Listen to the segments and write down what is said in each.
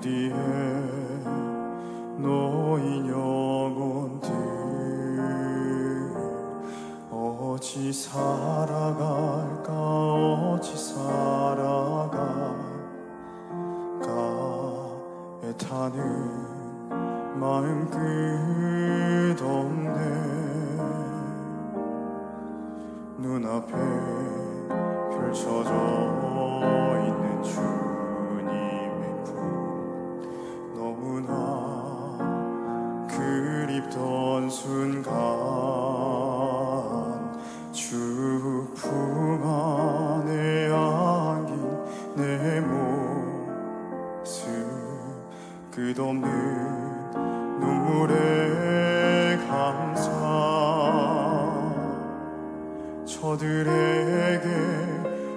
뒤에 놓인 영혼들 어찌 살아갈까? 어찌 살아갈까? 애타는 마음 끝없네. 눈앞에 펼쳐져 순간 주 품 안에 안긴 내 모습 끝없는 눈물의 감사. 저들에게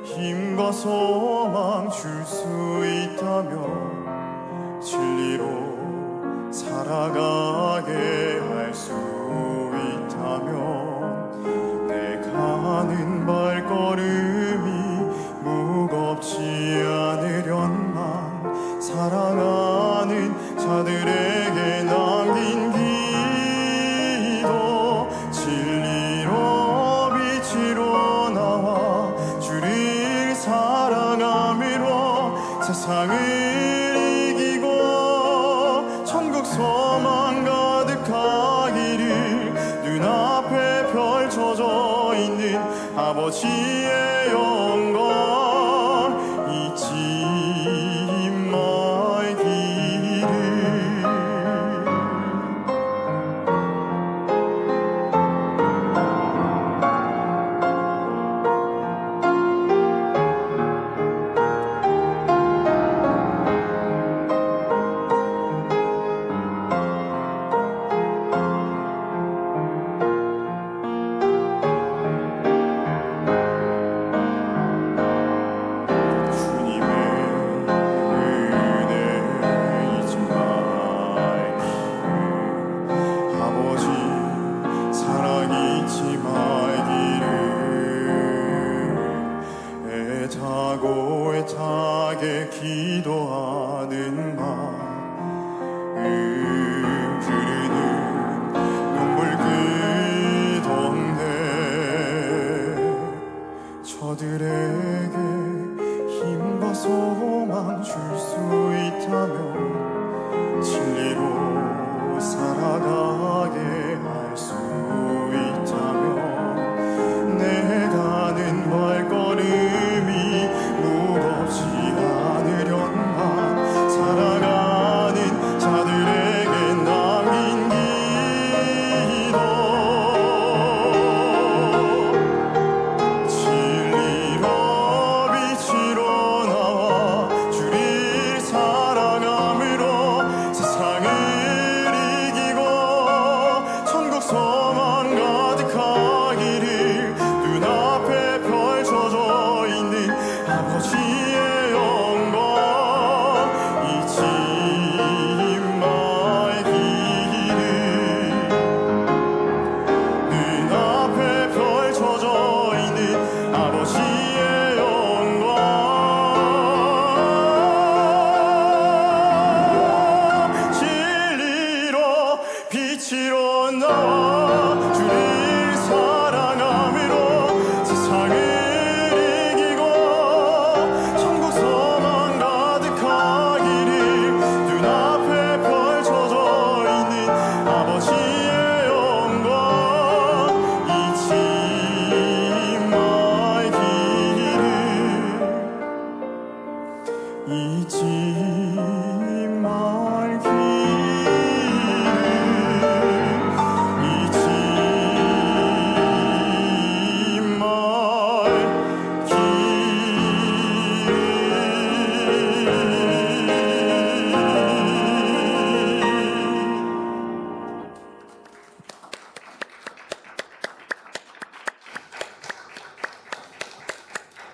힘과 소망 줄 수 있다면 진리로 살아가 눈앞 지 말기를 애타고 애타게 기도하는 마음 흐르는 눈물 끄던데 저들에게 힘과 소망 줄 수 있다면 진리로 살아가 to